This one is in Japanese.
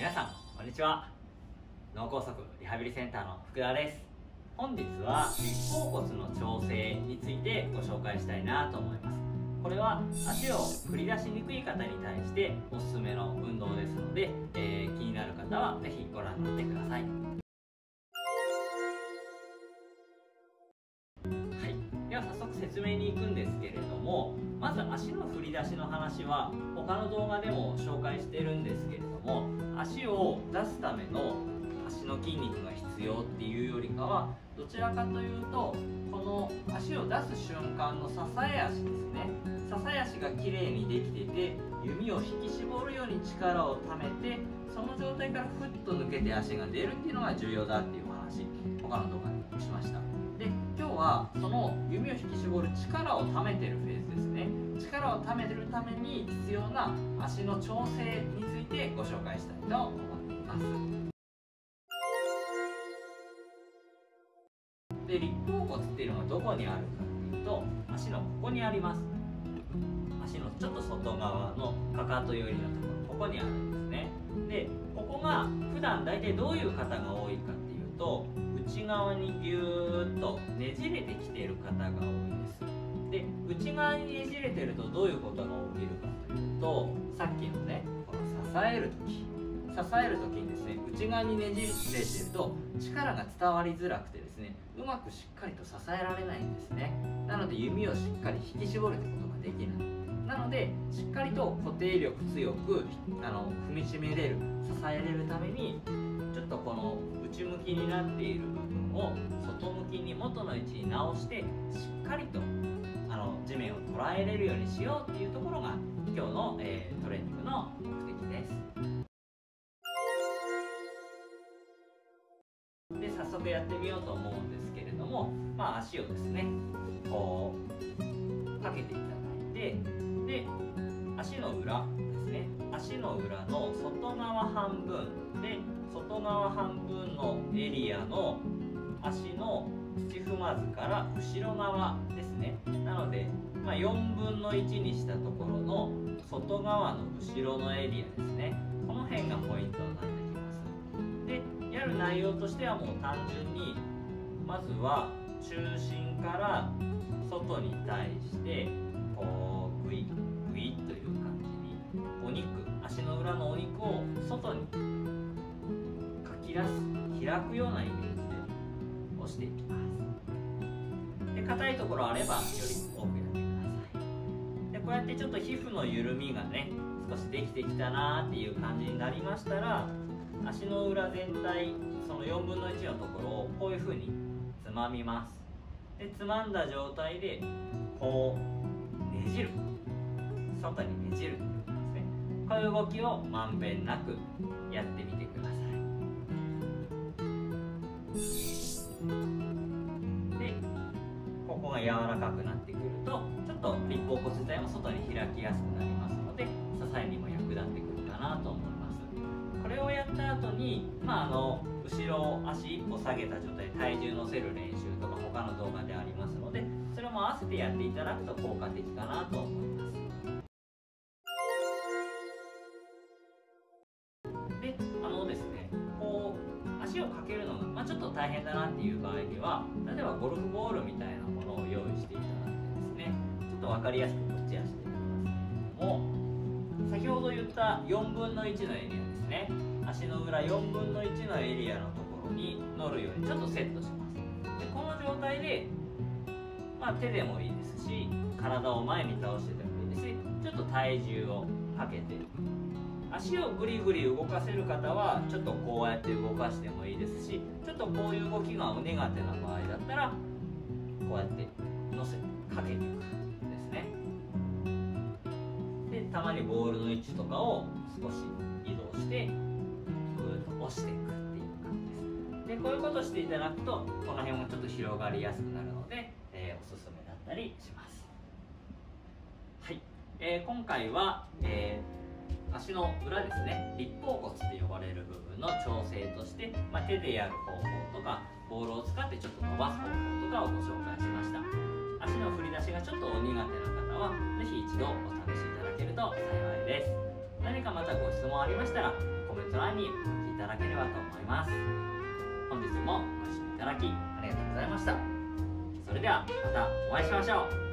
皆さんこんにちは。脳梗塞リハビリセンターの福田です。本日は立方骨の調整についてご紹介したいなと思います。これは足を繰り出しにくい方に対しておすすめの運動ですので、えー、気になる方は是非ご覧になってください。では早速説明に行くんですけれどもまず足の振り出しの話は他の動画でも紹介してるんですけれど足を出すための足の筋肉が必要っていうよりかはどちらかというとこの足を出す瞬間の支え足ですね。支え足が綺麗にできてて弓を引き絞るように力をためてその状態からふっと抜けて足が出るっていうのが重要だっていうお話他の動画でしました。で今日はその弓を引き絞る力をためてるフェーズですね。力をためてるために必要な足の調整についてご紹介したいと思います。で立方骨っていうのはどこにあるかっていうと足のここにあります。足のちょっと外側のかかと寄りのところここにあるんですね。でここが普段大体どういう方が多いかっていうと内側にギューッとねじれてきている方が多いです。で内側にねじれてるとどういうことが起きるかというとさっきのねこのえる時支える時にですね内側にねじれてると力が伝わりづらくてですねうまくしっかりと支えられないんですね。なので弓をしっかり引き絞るってことができない。なのでしっかりと固定力強くあの踏みしめれる支えれるためにちょっとこの内向きになっている部分を外向きに元の位置に直してしっかりとあの地面を捉えれるようにしようっていうところが今日の、えー、トレーニングの目的です。で早速やってみようと思うんですけれども、まあ、足をですねこうかけていただいてで足の裏ですね。足の裏の外側半分。で外側半分のエリアの足の土踏まずから後ろ側ですね。なので、まあ、4分の1にしたところの外側の後ろのエリアですね。この辺がポイントになってきます。でやる内容としてはもう単純にまずは中心から外に対してこうグイグイという感じにお肉足の裏のお肉を外にかき出す開くようなイメージ。硬いところあればより多くやってください。でこうやってちょっと皮膚の緩みがね少しできてきたなっていう感じになりましたら足の裏全体その4分の1のところをこういう風につまみます。でつまんだ状態でこうねじる。外にねじるっていうですね。こういう動きをまんべんなくやってみてください。ここが柔らかくなってくるとちょっと立方骨自体も外に開きやすくなりますので支えにも役立ってくるかなと思います。これをやった後にまああの後ろ足一歩下げた状態で体重乗せる練習とか他の動画でありますのでそれも合わせてやっていただくと効果的かなと思います。足をかけるのが、まあ、ちょっと大変だなっていう場合には例えばゴルフボールみたいなものを用意していただいてですねちょっと分かりやすくこっちやしてみますけれども先ほど言った4分の1のエリアですね。足の裏4分の1のエリアのところに乗るようにちょっとセットします。でこの状態で、まあ、手でもいいですし体を前に倒してでもいいですしちょっと体重をかけて足をグリグリ動かせる方はちょっとこうやって動かしてもいいですしちょっとこういう動きが苦手な場合だったらこうやって乗せてかけていくですね。でたまにボールの位置とかを少し移動して押していくっていう感じです。でこういうことをしていただくとこの辺もちょっと広がりやすくなるので、えー、おすすめだったりします。はい、えー、今回は、えー、足の裏ですね。立方骨と呼ばれる部分の調整として、まあ、手でやる方法とかボールを使ってちょっと伸ばす方法とかをご紹介しました。足の振り出しがちょっとお苦手な方は是非一度お試しいただけると幸いです。何かまたご質問ありましたらコメント欄にお書きいただければと思います。本日もご視聴いただきありがとうございました。それではまたお会いしましょう。